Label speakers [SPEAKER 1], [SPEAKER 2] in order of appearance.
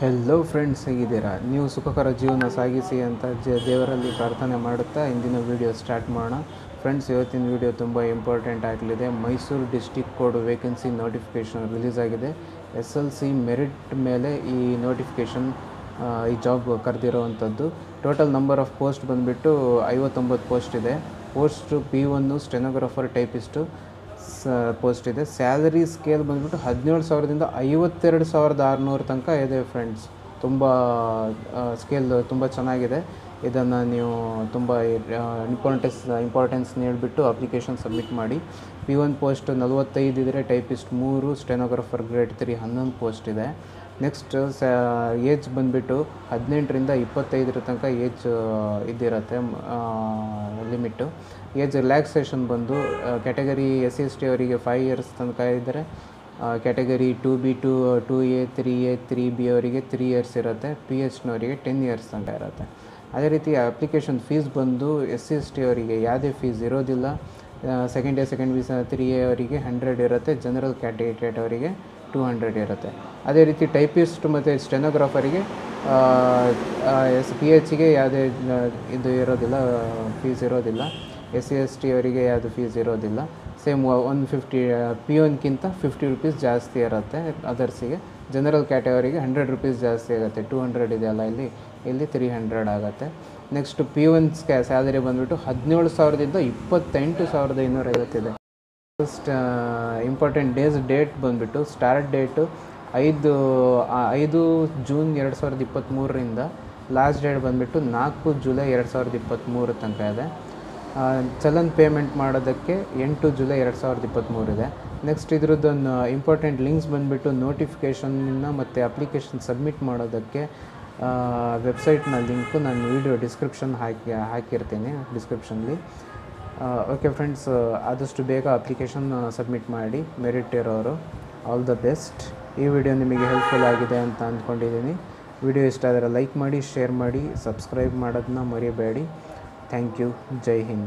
[SPEAKER 1] Hello friends ಹೇಗಿದ್ದೀರಾ? ನೀವು ಸುಖಕರ ಜೀವನ ಸಾಗಿಸಿ ಅಂತ ಜ ದೇವರಲ್ಲಿ ಪ್ರಾರ್ಥನೆ ಮಾಡುತ್ತಾ ಇಂದಿನ ವಿಡಿಯೋ ಸ್ಟಾರ್ಟ್ ಮಾಡೋಣ. ಫ್ರೆಂಡ್ಸ್ ಇವತ್ತಿನ ವಿಡಿಯೋ ತುಂಬ ಇಂಪಾರ್ಟೆಂಟ್ ಆಗಲಿದೆ. Mysuru district court vacancy notification release ಆಗಿದೆ. ಎಸ್ ಎಲ್ ಸಿ ಮೆರಿಟ್ ಮೇಲೆ ಈ ನೋಟಿಫಿಕೇಷನ್ ಈ ಜಾಬ್ ಕರೆದಿರೋವಂಥದ್ದು. ಟೋಟಲ್ ನಂಬರ್ ಆಫ್ ಪೋಸ್ಟ್ ಬಂದುಬಿಟ್ಟು ಐವತ್ತೊಂಬತ್ತು ಪೋಸ್ಟ್ ಇದೆ. Post P one stenographer typist ಸ ಪೋಸ್ಟ್ ಇದೆ. ಸ್ಯಾಲರಿ ಸ್ಕೇಲ್ ಬಂದ್ಬಿಟ್ಟು ಹದಿನೇಳು ಸಾವಿರದಿಂದ ಐವತ್ತೆರಡು ಸಾವಿರದ ಆರುನೂರು ತನಕ ಇದೆ ಫ್ರೆಂಡ್ಸ್ ತುಂಬ ಸ್ಕೇಲ್ ತುಂಬ ಚೆನ್ನಾಗಿದೆ. ಇದನ್ನು ನೀವು ತುಂಬ ಇಂಪಾರ್ಟೆನ್ಸ್ ಇಂಪಾರ್ಟೆನ್ಸ್ ನೀಡಿಬಿಟ್ಟು ಅಪ್ಲಿಕೇಶನ್ ಸಬ್ಮಿಟ್ ಮಾಡಿ. ಪಿ ಒನ್ ಪೋಸ್ಟ್ ನಲವತ್ತೈದು ಇದ್ದರೆ ಟೈಪಿಸ್ಟ್ ಮೂರು ಸ್ಟೆನೋಗ್ರಾಫರ್ ಗ್ರೇಡ್ ತ್ರೀ ಹನ್ನೊಂದು ಪೋಸ್ಟ್ ಇದೆ. ನೆಕ್ಸ್ಟ್ ಸ ಏಜ್ ಬಂದುಬಿಟ್ಟು ಹದಿನೆಂಟರಿಂದ ಇಪ್ಪತ್ತೈದರ ತನಕ ಏಜ್ ಇದಿರುತ್ತೆ ಲಿಮಿಟ್ಟು ಏಜ್ ರಿಲ್ಯಾಕ್ಸೇಷನ್ ಬಂದು category S C S T ಅವರಿಗೆ ಫೈವ್ ಇಯರ್ಸ್ ತನಕ ಇದ್ದರೆ category two B two two A three A three B ಅವರಿಗೆ ತ್ರೀ ಇಯರ್ಸ್ ಇರುತ್ತೆ ಪಿ ಎಚ್ನವರಿಗೆ ಟೆನ್ ಇಯರ್ಸ್ ತನಕ ಇರುತ್ತೆ. ಅದೇ ರೀತಿ ಅಪ್ಲಿಕೇಶನ್ ಫೀಸ್ ಬಂದು ಎಸ್ ಸಿ ಎಸ್ ಟಿ ಅವರಿಗೆ ಯಾವುದೇ ಫೀಸ್ ಇರೋದಿಲ್ಲ. Second year second B three A ಅವರಿಗೆ ಹಂಡ್ರೆಡ್ ಇರುತ್ತೆ ಜನರಲ್ ಕ್ಯಾಂಡಿಡೇಟ್ ಅವರಿಗೆ ಟೂ ಹಂಡ್ರೆಡ್ ಇರುತ್ತೆ. ಅದೇ ರೀತಿ ಟೈಪಿಸ್ಟ್ ಮತ್ತು ಸ್ಟೆನೋಗ್ರಾಫರಿಗೆ ಎಸ್ ಪಿ ಎಚ್ಗೆ ಯಾವುದೇ ಇದು ಇರೋದಿಲ್ಲ, ಫೀಸ್ ಇರೋದಿಲ್ಲ. ಎಸ್ ಸಿ ಎಸ್ ಟಿ ಅವರಿಗೆ ಯಾವುದು ಫೀಸ್ ಇರೋದಿಲ್ಲ. ಸೇಮ್ ಒನ್ ಫಿಫ್ಟಿ ಪಿ ಒನ್ಗಿಂತ ಫಿಫ್ಟಿ ರುಪೀಸ್ ಜಾಸ್ತಿ ಇರುತ್ತೆ ಅದರ್ಸಿಗೆ. ಜನರಲ್ ಕ್ಯಾಟಗರಿಗೆ ಹಂಡ್ರೆಡ್ ರುಪೀಸ್ ಜಾಸ್ತಿ ಆಗುತ್ತೆ. ಟೂ ಹಂಡ್ರೆಡ್ ಇದೆಯಲ್ಲ ಇಲ್ಲಿ ಇಲ್ಲಿ ತ್ರೀ ಹಂಡ್ರೆಡ್ ಆಗುತ್ತೆ. ನೆಕ್ಸ್ಟ್ ಪಿ ಒನ್ ಸ್ಕ್ಯಾ ಸ್ಯಾಲರಿ ಬಂದುಬಿಟ್ಟು ಹದಿನೇಳು ಸಾವಿರದಿಂದ ಇಪ್ಪತ್ತೆಂಟು ಸಾವಿರದ ಇನ್ನೂರೈವತ್ತಿದೆ ಫಸ್ಟ್ ಇಂಪಾರ್ಟೆಂಟ್ ಡೇಸ್ ಡೇಟ್ ಬಂದುಬಿಟ್ಟು ಸ್ಟಾರ್ಟ್ ಡೇಟು ಐದು ಐದು ಜೂನ್ ಎರಡು ಸಾವಿರದ ಇಪ್ಪತ್ತ್ಮೂರರಿಂದ ಲಾಸ್ಟ್ ಡೇಟ್ ಬಂದುಬಿಟ್ಟು ನಾಲ್ಕು ಜುಲೈ ಎರಡು ಸಾವಿರದ ಇಪ್ಪತ್ತ್ಮೂರು ತನಕ ಇದೆ. ಚಲನ್ ಪೇಮೆಂಟ್ ಮಾಡೋದಕ್ಕೆ ಎಂಟು ಜುಲೈ ಎರಡು ಸಾವಿರದ ಇಪ್ಪತ್ತ್ಮೂರಿದೆ ನೆಕ್ಸ್ಟ್ ಇದ್ರದ್ದೊಂದು ಇಂಪಾರ್ಟೆಂಟ್ ಲಿಂಕ್ಸ್ ಬಂದುಬಿಟ್ಟು ನೋಟಿಫಿಕೇಷನ್ನ ಮತ್ತು ಅಪ್ಲಿಕೇಶನ್ ಸಬ್ಮಿಟ್ ಮಾಡೋದಕ್ಕೆ ವೆಬ್ಸೈಟ್ನ ಲಿಂಕು ನಾನು ವೀಡಿಯೋ ಡಿಸ್ಕ್ರಿಪ್ಷನ್ ಹಾಕಿ, ಹಾಕಿರ್ತೀನಿ ಡಿಸ್ಕ್ರಿಪ್ಷನ್ಲಿ ಓಕೆ ಫ್ರೆಂಡ್ಸ್ ಆದಷ್ಟು ಬೇಗ ಅಪ್ಲಿಕೇಶನ್ ಸಬ್ಮಿಟ್ ಮಾಡಿ ಮೆರಿಟ್ ಇರೋರು ಆಲ್ ದ ಬೆಸ್ಟ್ ಈ ವಿಡಿಯೋ ನಿಮಗೆ ಹೆಲ್ಪ್ಫುಲ್ ಆಗಿದೆ ಅಂತ ಅಂದ್ಕೊಂಡಿದ್ದೀನಿ ವಿಡಿಯೋ ಇಷ್ಟ ಆದರೆ ಲೈಕ್ ಮಾಡಿ ಶೇರ್ ಮಾಡಿ ಸಬ್ಸ್ಕ್ರೈಬ್ ಮಾಡೋದನ್ನ ಮರಿಬೇಡಿ. Thank you Jai Hind